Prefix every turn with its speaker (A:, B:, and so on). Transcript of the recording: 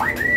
A: Bye.